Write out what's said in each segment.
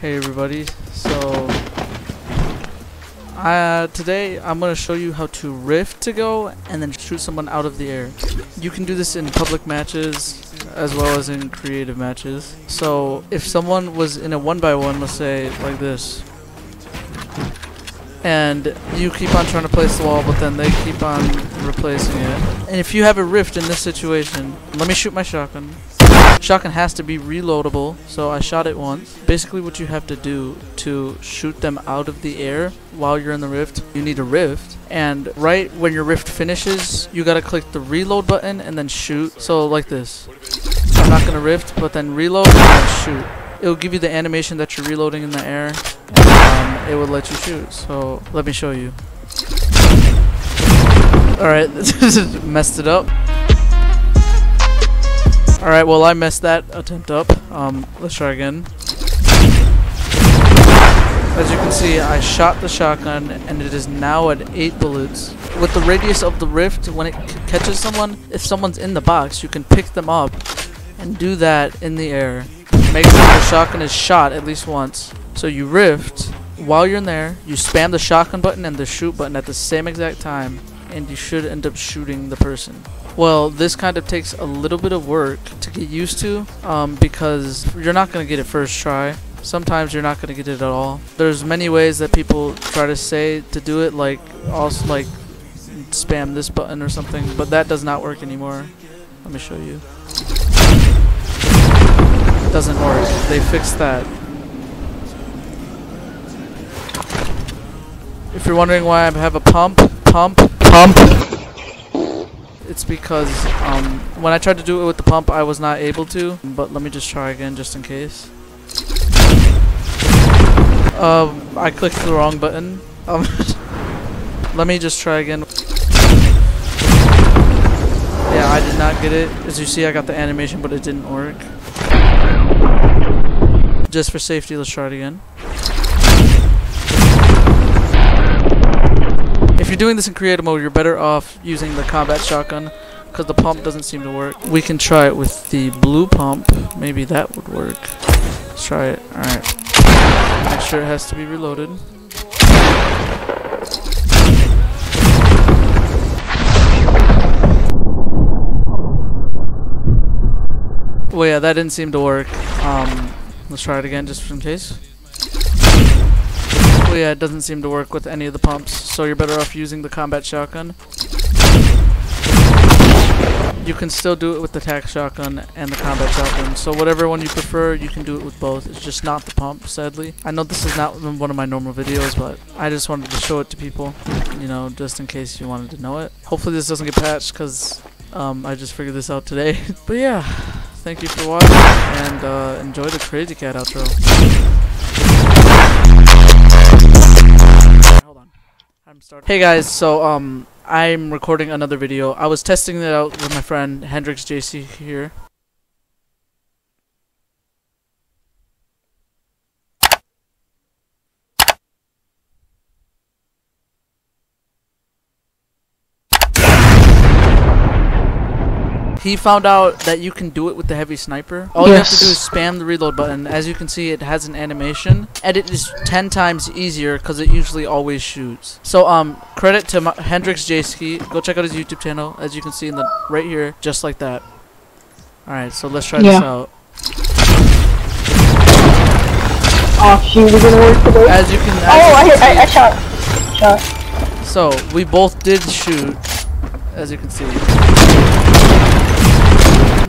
Hey everybody, so uh, today I'm going to show you how to rift to go and then shoot someone out of the air. You can do this in public matches as well as in creative matches. So if someone was in a one by one, let's say like this, and you keep on trying to place the wall, but then they keep on replacing it. And if you have a rift in this situation, let me shoot my shotgun. Shotgun has to be reloadable, so I shot it once. Basically what you have to do to shoot them out of the air while you're in the rift, you need a rift. And right when your rift finishes, you gotta click the reload button and then shoot. So like this. I'm not gonna rift, but then reload and then shoot. It'll give you the animation that you're reloading in the air, and um, it will let you shoot. So let me show you. Alright, this is messed it up. Alright, well I messed that attempt up. Um, let's try again. As you can see, I shot the shotgun and it is now at 8 bullets. With the radius of the rift, when it catches someone, if someone's in the box, you can pick them up and do that in the air. Make sure the shotgun is shot at least once. So you rift, while you're in there, you spam the shotgun button and the shoot button at the same exact time, and you should end up shooting the person. Well, this kind of takes a little bit of work to get used to um, because you're not going to get it first try. Sometimes you're not going to get it at all. There's many ways that people try to say to do it, like also like spam this button or something, but that does not work anymore. Let me show you. It doesn't work. They fixed that. If you're wondering why I have a pump, pump, pump, it's because um, when I tried to do it with the pump, I was not able to. But let me just try again, just in case. Um, I clicked the wrong button. Um, let me just try again. Yeah, I did not get it. As you see, I got the animation, but it didn't work. Just for safety, let's try it again. If you're doing this in creative mode, you're better off using the combat shotgun because the pump doesn't seem to work. We can try it with the blue pump. Maybe that would work. Let's try it. Alright. Make sure it has to be reloaded. Well, yeah, that didn't seem to work. Um, let's try it again just in case. Yeah, it doesn't seem to work with any of the pumps, so you're better off using the combat shotgun. You can still do it with the tac shotgun and the combat shotgun, so whatever one you prefer, you can do it with both. It's just not the pump, sadly. I know this is not one of my normal videos, but I just wanted to show it to people, you know, just in case you wanted to know it. Hopefully this doesn't get patched, because um, I just figured this out today. but yeah, thank you for watching, and uh, enjoy the Crazy Cat outro. Hey guys, so um I'm recording another video. I was testing it out with my friend Hendrix JC here. He found out that you can do it with the heavy sniper. All yes. you have to do is spam the reload button. As you can see, it has an animation, and it is 10 times easier because it usually always shoots. So, um, credit to Hendrix J-Ski. Go check out his YouTube channel, as you can see in the right here, just like that. Alright, so let's try yeah. this out. Oh, shoot, we're gonna work today. As you can. As oh, you I, hit, I, I shot. Shot. So we both did shoot, as you can see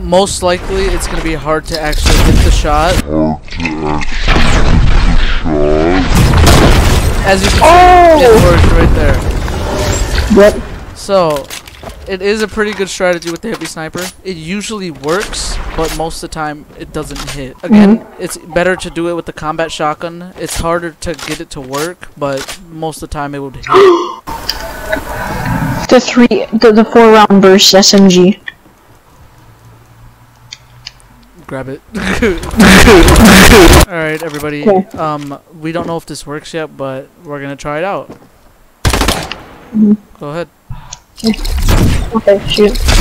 most likely it's going to be hard to actually hit the shot. As you can oh! see, it worked right there. Yep. So, it is a pretty good strategy with the heavy sniper. It usually works, but most of the time it doesn't hit. Again, mm -hmm. it's better to do it with the combat shotgun. It's harder to get it to work, but most of the time it would hit. the three, the, the four round burst SMG grab it. Alright, everybody. Um, we don't know if this works yet, but we're gonna try it out. Mm -hmm. Go ahead. Okay, shoot.